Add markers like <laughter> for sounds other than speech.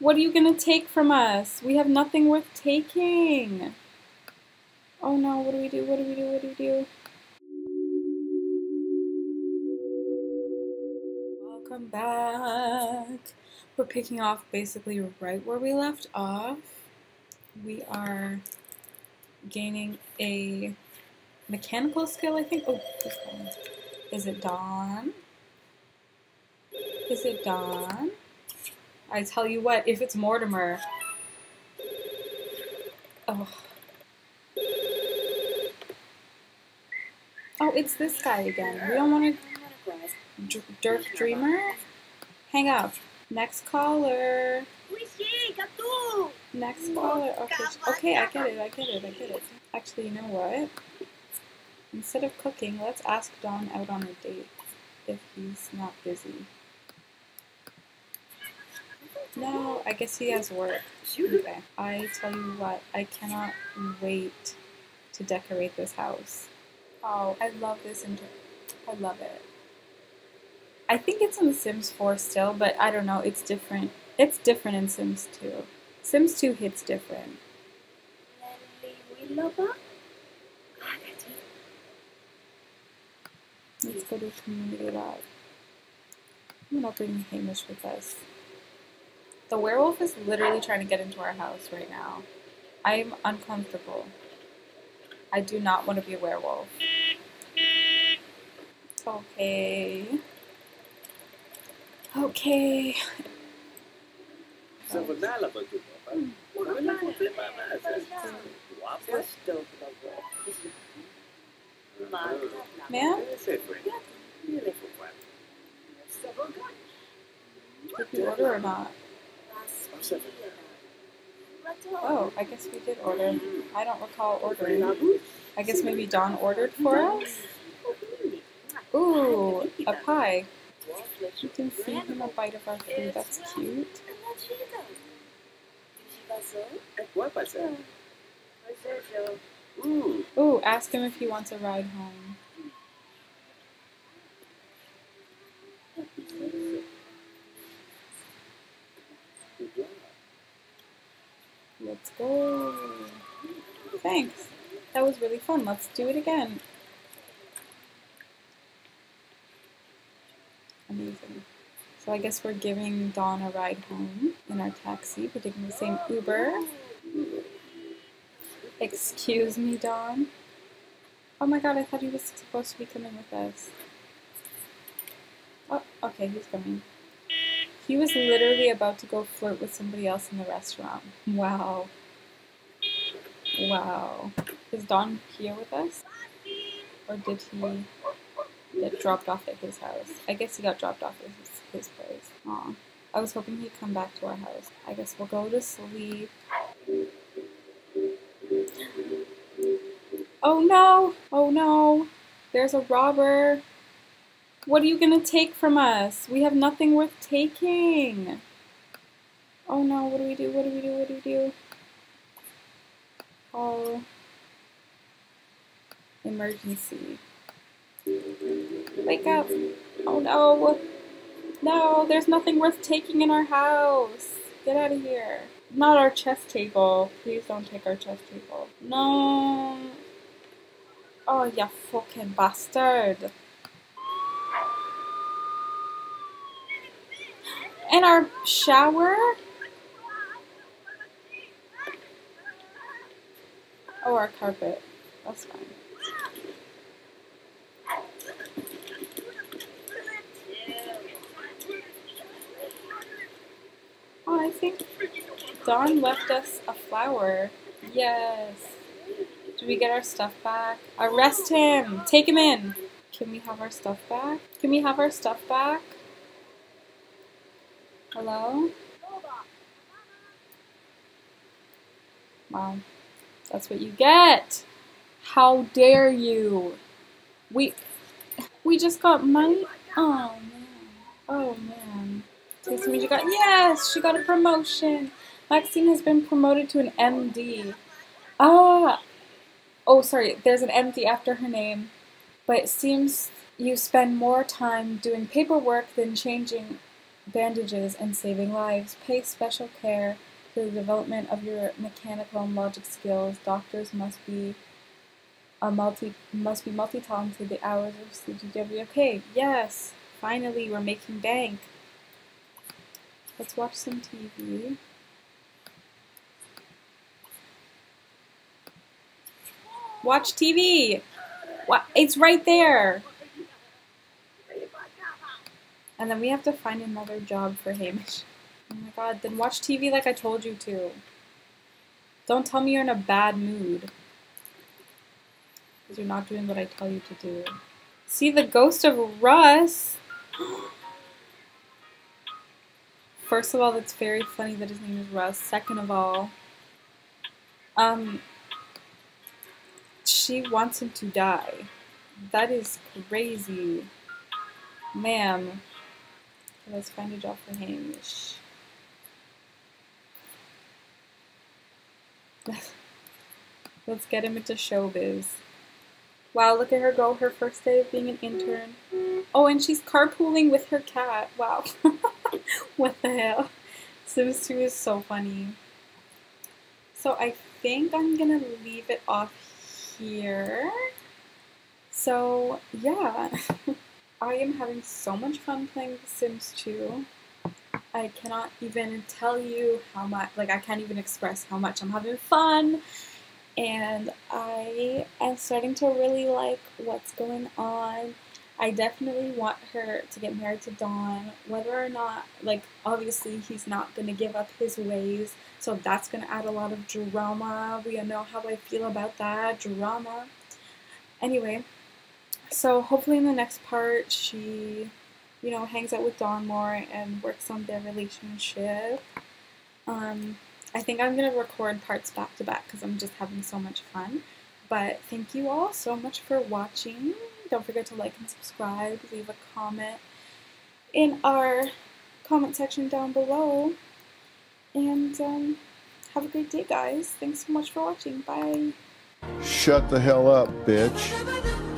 What are you gonna take from us? We have nothing worth taking. Oh no, what do we do? What do we do? What do we do? Welcome back. We're picking off basically right where we left off. We are gaining a mechanical skill, I think. Oh. Is it Don? Is it Don? I tell you what, if it's Mortimer. Oh. Oh, it's this guy again. We don't want to. Dirk Dreamer? Hang up. Next caller. Next caller. Okay, okay, I get it, I get it, I get it. Actually, you know what? Instead of cooking, let's ask Don out on a date if he's not busy. No, I guess he has work. Okay. I tell you what, I cannot wait to decorate this house. Oh, I love this inter- I love it. I think it's in The Sims 4 still, but I don't know, it's different. It's different in Sims 2. Sims 2 hits different. Let's ah, go to Community Lab. I'm gonna bring Hamish with us. The werewolf is literally trying to get into our house right now. I'm uncomfortable. I do not want to be a werewolf. Okay. Okay. Sebenarnya bagaimana? Orang putih mana saja. Apa? Ma'am? Did we order or not? Oh, I guess we did order. I don't recall ordering. I guess maybe Don ordered for us? Ooh, a pie. You can feed him a bite of our food. That's cute. Ooh, ask him if he wants a ride home. Let's go. Thanks. That was really fun. Let's do it again. Amazing. So I guess we're giving Don a ride home in our taxi. We're taking the same Uber. Excuse me, Don. Oh my god, I thought he was supposed to be coming with us. Oh, okay, he's coming. He was literally about to go flirt with somebody else in the restaurant. Wow. Wow. Is Don here with us? Or did he get dropped off at his house? I guess he got dropped off at his, his place. Aw. I was hoping he'd come back to our house. I guess we'll go to sleep. <gasps> Oh no! Oh no! There's a robber! What are you gonna take from us? We have nothing worth taking! Oh no, what do we do? What do we do? What do we do? Call emergency. Wake up! Oh no! No, there's nothing worth taking in our house! Get out of here! Not our chess table. Please don't take our chess table. No! Oh, you fucking bastard! <gasps> And our shower? Oh, our carpet. That's fine. Oh, I think Don left us a flower. Yes. Do we get our stuff back? Arrest him! Take him in! Can we have our stuff back? Can we have our stuff back? Hello? Wow. That's what you get! How dare you! We we just got money? Oh man. Oh man. Tasty got yes, she got a promotion. Maxine has been promoted to an MD. Ah, oh sorry, there's an MD after her name, but it seems you spend more time doing paperwork than changing bandages and saving lives. Pay special care to the development of your mechanical and logic skills. Doctors must be a multi must be multi talented. The hours of CGW. Okay, yes, finally we're making bank. Let's watch some TV. Watch TV. What? It's right there. And then we have to find another job for Hamish. Oh my god, then watch TV like I told you to. Don't tell me you're in a bad mood. Because you're not doing what I tell you to do. See the ghost of Russ? <gasps> First of all, that's very funny that his name is Russ. Second of all, um, she wants him to die. That is crazy. Ma'am. Let's find a job for Hamish. <laughs> Let's get him into showbiz. Wow, look at her go, her first day of being an intern. Oh, and she's carpooling with her cat. Wow. <laughs> what the hell? Sims 2 is so funny. So I think I'm gonna leave it off here. So, yeah. <laughs> I am having so much fun playing The Sims 2. I cannot even tell you how much, like, I can't even express how much I'm having fun. And I am starting to really like what's going on. I definitely want her to get married to Don, whether or not, like, obviously he's not going to give up his ways, so that's going to add a lot of drama. We all know how I feel about that drama. Anyway, so hopefully in the next part she, you know, hangs out with Don more and works on their relationship. Um, I think I'm going to record parts back to back because I'm just having so much fun. But thank you all so much for watching. Don't forget to like and subscribe, leave a comment in our comment section down below. And um, have a great day, guys. Thanks so much for watching. Bye. Shut the hell up, bitch.